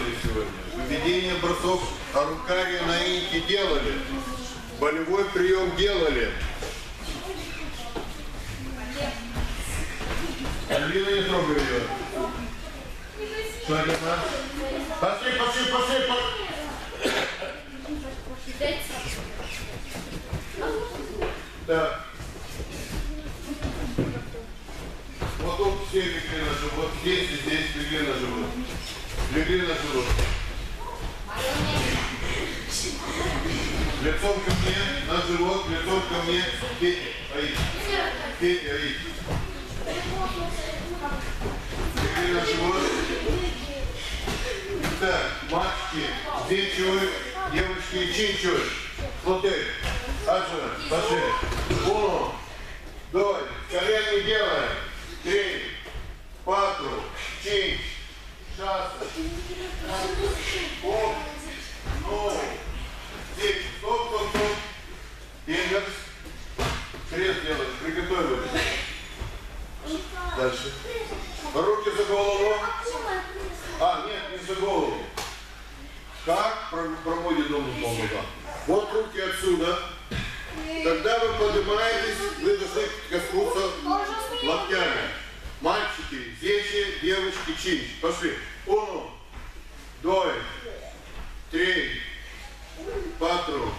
делали сегодня. Выведение бросок арукария на инке делали. Болевой прием делали. Альбина не трогай ее. Что это? Пошли, пошли, пошли, пошли. Так. Вот тут все легли на живот, здесь и здесь легли на живот. Легли на живот. Лицом ко мне, на живот, лицом ко мне. Петя, Аид. Петя, Аид. Легли на живот. Так, мальчики, здесь чуют, девочки, чин чуют. Смотри, Аджина, пошли. Uno, doi, колен не делаем. Три, quattro, cinque, Дальше. Руки за голову. А, нет, не за голову. Как про- проводит дом? Вот руки отсюда. Когда вы поднимаетесь, вы должны коснуться локтями. Мальчики, зечи, девочки, чинч. Пошли. Uno, doi, три, quattro,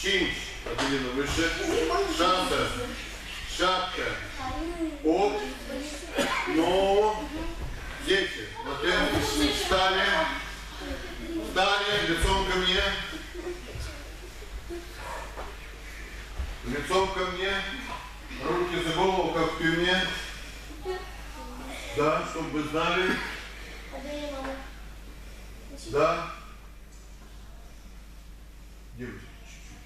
чинч. Аделина выше. Шанта, шапка, оп, но, дети. Смотрим, встали, встали, лицом ко мне. Лицом ко мне, руки за голову, как в тюрьме. Да, чтобы вы знали. Да. Девочки, чуть-чуть.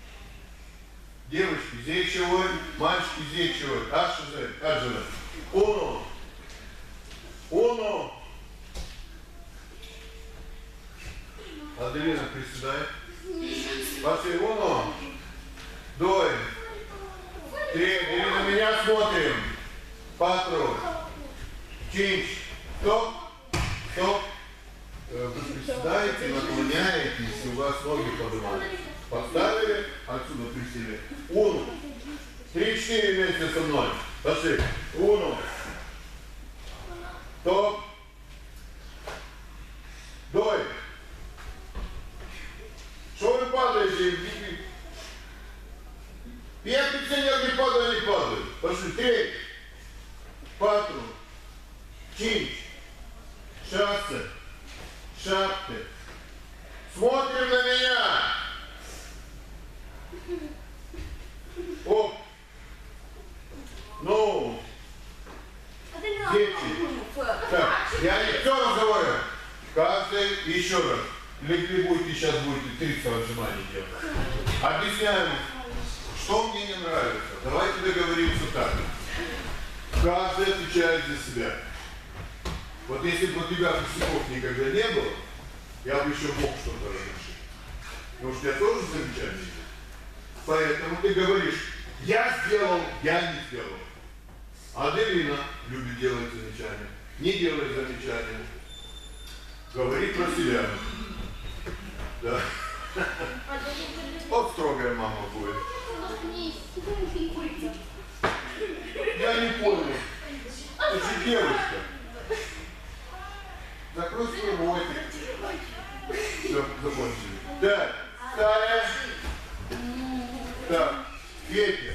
Девочки, здесь чего? Мальчики, здесь чего? Аша, Аджина. Уно. Уно. Аделина, приседай. Пошли, уно. Дой. Три. Или на меня смотрим. Патру. Чинч. Стоп. Стоп. Вы приседаете, наклоняетесь, у вас ноги поднимаются. Поставили, отсюда присели. Уну. Три-четыре вместе со мной. Пошли. Уну. Стоп. шапке. Смотрим на меня. Оп. Ну, дети. Так, я не все разговариваю. Каждый еще раз. Вы будете сейчас будете 30 отжиманий делать. Объясняем, что мне не нравится. Давайте договоримся так. Каждый отвечает за себя. Вот если бы у тебя косяков никогда не было, я бы еще мог что-то разрешить. Потому что я тоже замечательный. Поэтому ты говоришь, я сделал, я не сделал. Аделина любит делать замечания. Не делай замечания. Говори про себя. Да. Вот строгая мама будет. Я не понял. Ты же девочка. Закрой свой ротик. Все, закончили. Так, Таня. Так, Петя.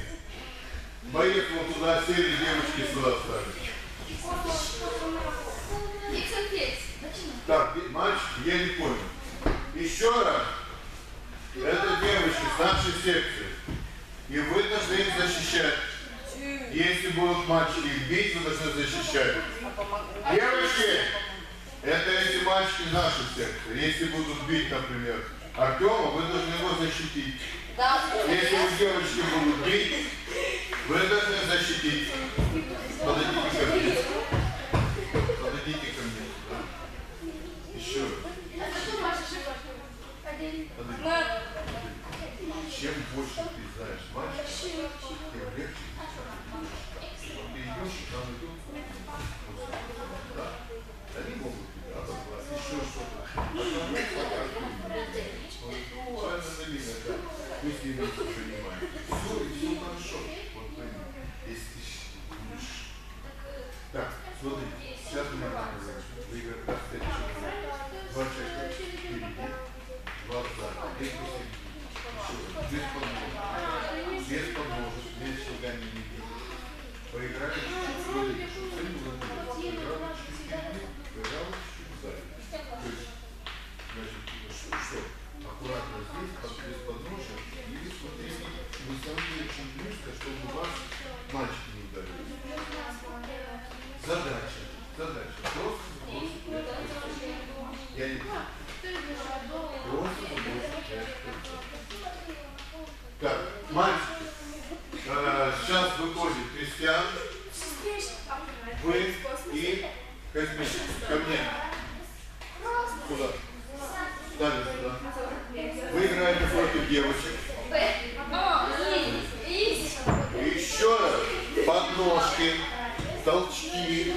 Боец вон туда сели, девочки сюда ставили. Так, мальчики, я не понял. Еще раз. Это девочки с нашей секции. И вы должны их защищать. Если будут мальчики бить, вы должны защищать. Девочки, это эти мальчики нашей секции. Если будут бить, например, Артема, вы должны его защитить. Если вы девочки будут бить, вы должны защитить. Подойдите ко мне. Подойдите ко мне. Да? Еще. Подойдите. Чем больше ты знаешь мальчика, тем легче. Вот ты идешь, и там идет. Да. Они могут тебя обозвать, еще что-то. Правильно, Налина, да. Пусть не будут принимать. Все, и все хорошо. Вот пойми. Если ты будешь... Так, смотри, сейчас мы выиграем раз, пять человек. Два человека впереди, два сзади. Один после без подножек, без подножек, без шагами не бить. Поиграли чуть-чуть, смотри, смотри, поиграли чуть-чуть впереди, поиграли чуть-чуть сзади. То есть, значит, что, что? Аккуратно здесь, под, без подножек, и смотрите, вы ставите очень близко, чтобы вас мальчики не ударили. Задача, задача, просто сбросить мяч. Я не Просто сбросить мяч. Так, мальчики, э, сейчас выходит Кристиан, вы и Казьмин. Ко мне. Куда? Стали сюда. Вы играете против девочек. Еще раз. Подножки, толчки.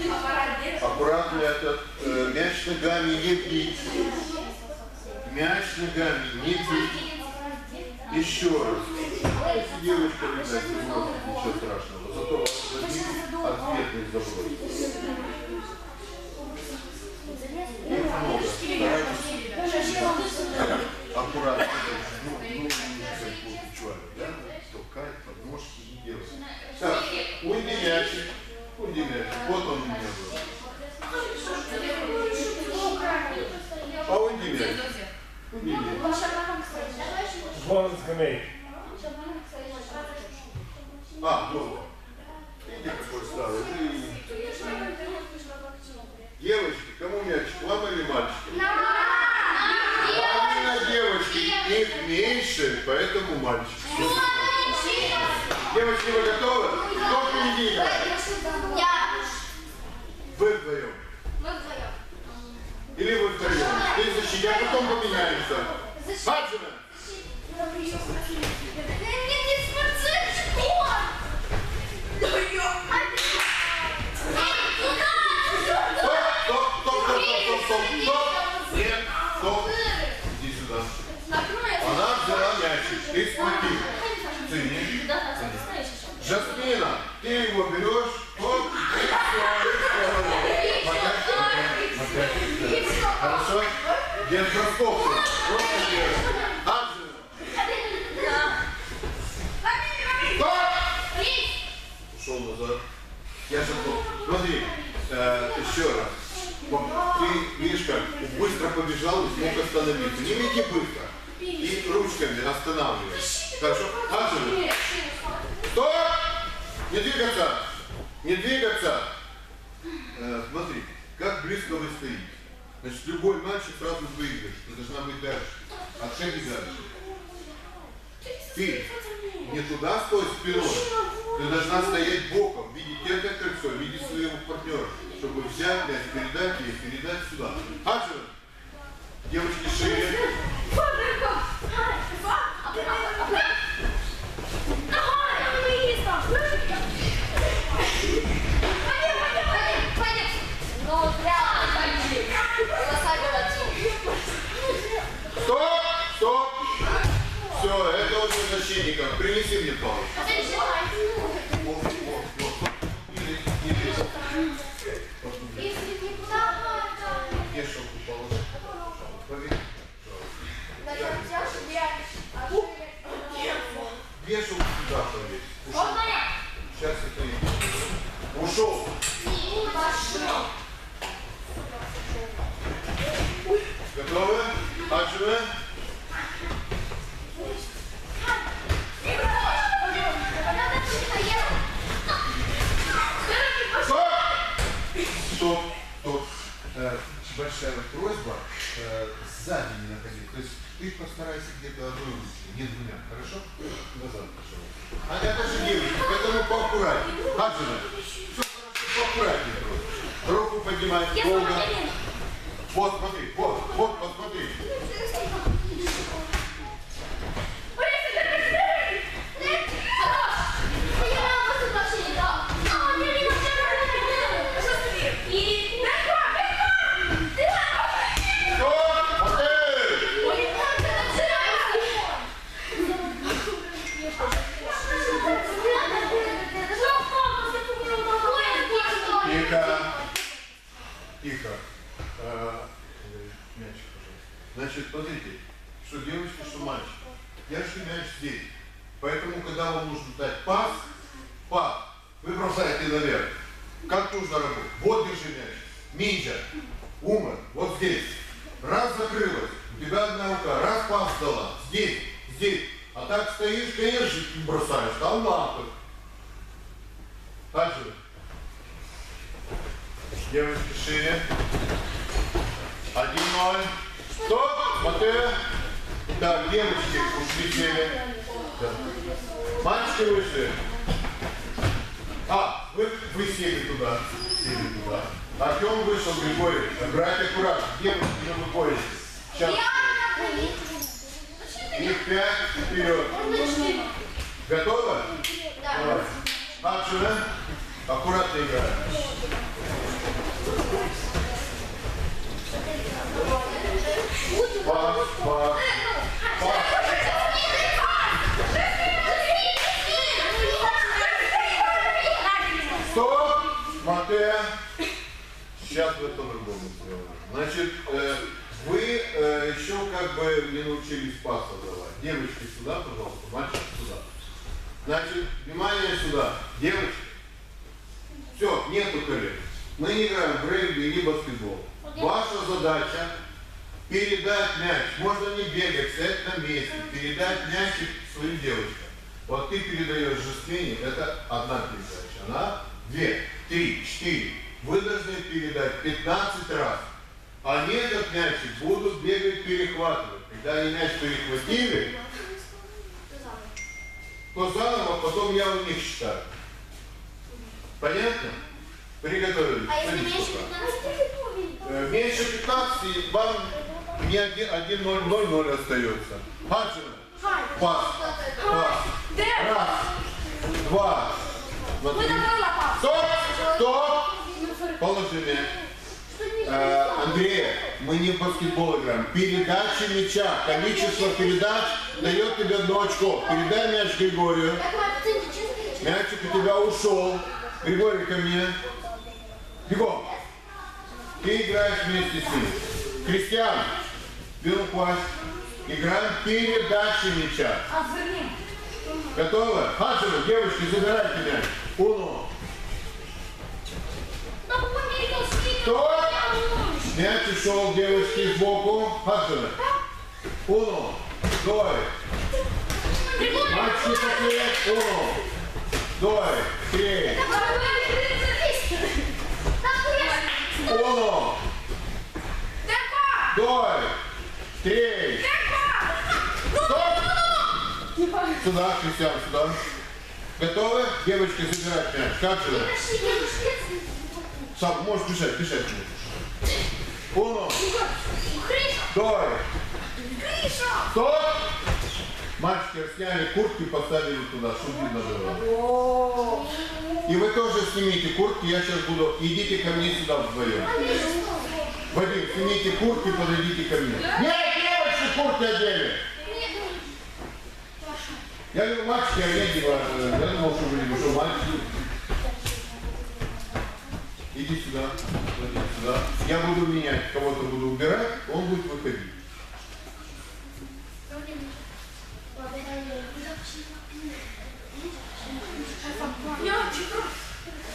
Аккуратно этот э, мяч ногами не бить. Мяч ногами не. Еще раз. Если девочка видать, не может, ничего страшного. Зато возьмите ответный заброс. Их много. Старайтесь аккуратно. Ну, ну, как чувак, да? Толкать, подножки не делать. Так, уйди мячик. Уйди мячик. Вот он у меня был. А уйди мячик. For me. А, какой старый. Ты- Девочки, кому мячик? Вам или мальчикам? Именно девочки, их меньше, поэтому мальчики. Девочки, вы готовы? Кто впереди играет? А потом поменяемся. Хаджина! Стоп, стоп, стоп, стоп, стоп, стоп, стоп, стоп. Нет, стоп. Иди сюда. Она взяла мячик. Ты схватил. Цени. Жасмина, ты его берешь, оп, и все, и все. Макар, макар. Хорошо? Без бросков. Просто делай. Аджина. Стоп! Ушел назад. Я же был. Смотри, э, еще раз. Вот, ты видишь как, быстро побежал и смог остановиться. Не беги быстро. И ручками останавливай. Хорошо? Аджи. Стоп! Не двигаться! Не двигаться! Э, смотри, как близко вы стоите. Значит, любой мальчик сразу выигрыш. Ты должна быть дальше. От шаги дальше. Ты не туда стой спиной. Ты должна стоять боком, видеть это кольцо, видеть своего партнера, чтобы взять мяч, передать ей, передать сюда. Аджи! Девочки шире. Защитникам. Принеси мне палочку. Большая вот просьба э, сзади не находить. То есть ты постарайся где-то одной ручкой, не двумя. Хорошо? Назад пошел. А это же девушка, поэтому поаккуратнее. Адживы. Все хорошо, поаккуратнее просто. Руку поднимай, долго. Вот, смотри, вот, вот, посмотри. Стоп! Окей! Тихо. Тихо. Э, Мячик, пожалуйста. Значит, смотрите, что девочка, что мальчик. Держите мяч здесь. Поэтому, когда вам нужно дать пас, пас, вы бросаете наверх. Как нужно работать? Вот держи мяч. Минджа, Ума, вот здесь. Раз закрылась, у тебя одна рука, раз пас дала, здесь, здесь. А так стоишь, конечно, бросаешь, там лапы. Дальше. Девочки шире. Один ноль. Стоп! Смотри. Так, девочки ушли сели. Да. Мальчики вышли. А, вы, вы сели туда. Сели туда. Артем вышел, Григорий. Играть аккуратно. Девочки не выходите. Сейчас. Их пять вперед. Готовы? Давай. Акшн. Аккуратно играем. Пас, пас. Стоп! Смотри. Сейчас вы по-другому сделаем. Значит, э, вы э, еще как бы не научились пас давать. Девочки сюда, пожалуйста, мальчики сюда. Значит, внимание сюда. Девочки. Все, нету колен. Мы не играем в регби или баскетбол. Ваша задача передать мяч. Можно не бегать, стоять на месте. Передать мячик своим девочкам. Вот ты Жасмине, это одна передача. Она две, три, четыре. Вы должны передать 15 раз. Они этот мячик будут бегать, перехватывать. Когда они мяч перехватили, то заново потом я у них считаю. Понятно? Приготовились. А если меньше пока. 15? Э, Меньше 15, вам не 1-0-0-0 остается. Хаджина. Пас. Пас. Раз. Два. Смотри. Стоп! Стоп! Положи мяч. Э, Андрей, мы не в баскетбол играем. Передача мяча. Количество передач дает тебе одно очко. Передай мяч Григорию. Мячик у тебя ушел. Григорий, ко мне. Бегом. Ты играешь вместе с ним. Кристиан, бил пасть. Играем передачи мяча. Готовы? Хашева, девочки, забирайте мяч. Уно. Стоп! Мяч ушел, девочки, сбоку. Хаджина. Уно. Дой. Мальчики. Уно. Дой. Три. Уно. Дой. Три. Стоп. Сюда, Кристиан, сюда. Готовы? Девочки, забирать мяч. Как же? Сам, можешь бежать, бежать. Уно. Дой. Стоп. Мальчики сняли куртки поставили туда, чтобы видно было. И вы тоже снимите куртки, я сейчас буду, идите ко мне сюда вдвоем. Вадим, снимите куртки, подойдите ко мне. Нет, девочки, куртки одели. Я говорю, мальчики, а я одеваю. Я думал, что вы что мальчики. Иди сюда, Вадим, сюда. Я буду менять, кого-то буду убирать, он будет выходить.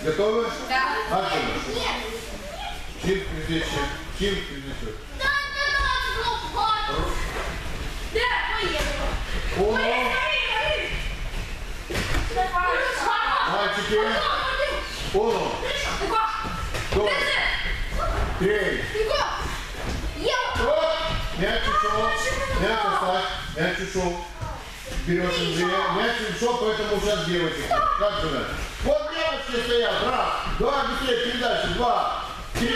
Готовы? Да. Активно. Чип кризечек, чип кризечек. О, мальчики. О, два, три. Оп, мяч ушел, мяч оставь, мяч ушел. Вперед, Андрей. Мяч ушел, поэтому сейчас девочки. Как же Вот девочки стоят. Раз, два, быстрее, передачи. Два, три,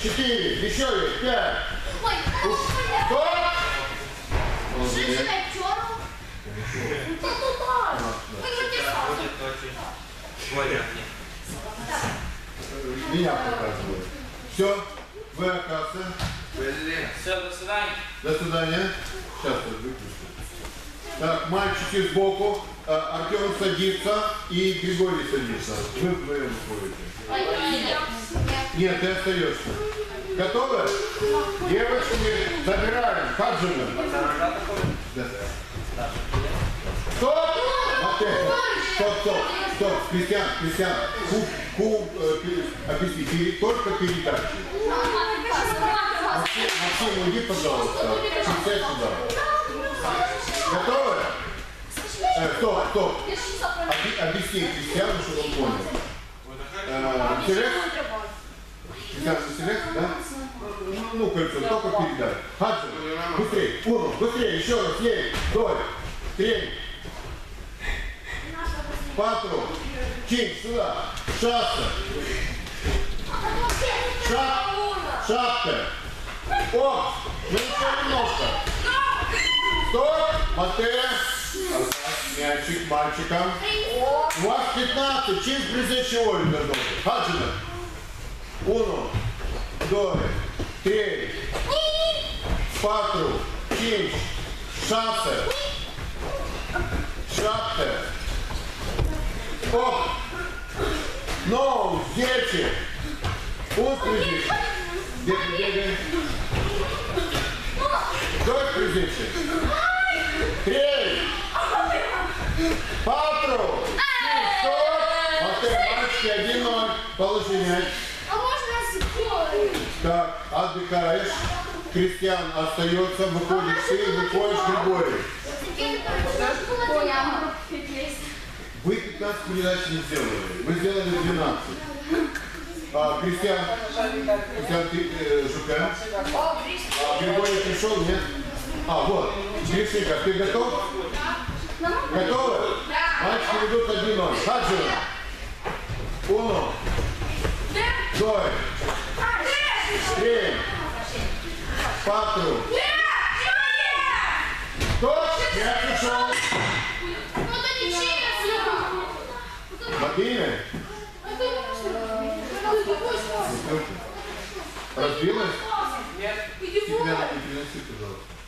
четыре, еще есть, пять. Стоп! Молодец. Будет вариантнее. Меня показывают. Все, вы оказывается. Все, до свидания. До свидания. Сейчас я выключу. Так, мальчики сбоку. А, Артем садится и Григорий садится. Вы вдвоем ходите. Нет, ты остаешься. Готовы? Девочки, забираем. Как же мы? Да. Стоп! Опять. Стоп, стоп, стоп. Кристиан, Кристиан. Ку, ку, э, только передачи. Максим, Максим, уйди, пожалуйста. Сядь сюда. Готовы? Э, стоп, стоп. Объ- объясни Кристиану, чтобы он понял. Э, Селек? Кристиан, Селек, да? Ну, кольцо, только передай. Хаджи, быстрее, Уну, быстрее, еще раз, ей, Дой, Трень, Патру, Чин, сюда, Шаста, Шап, Шапка, Оп, еще немножко. Стоп, Матея, мячик мальчикам. У вас 15, чин призначи Олю должен. Хаджина. Уно, Дой, Три, Патру, Чинч, Шасе, Шапте, Оп, Ноу, Зечи, Устризи, Бегай, бегай, Дой призичи, Три, Патру, Стоп, Матея, мальчики, один ноль, положи мяч. Так, отдыхаешь. Кристиан остается, выходишь ты, выходишь Григорий. Вы 15 передач не сделали. Вы сделали 12. А, Кристиан, Кристиан, ты э, ЖК. А, Григорий пришел, нет? А, вот. Гришника, ты готов? Готовы? Мальчики ведут 1-0. Хаджина. Уно. Дой. Три. Патру. Стоп! Я пришел. Владимир. Разбилась? Нет. Стеклянный не принеси, пожалуйста.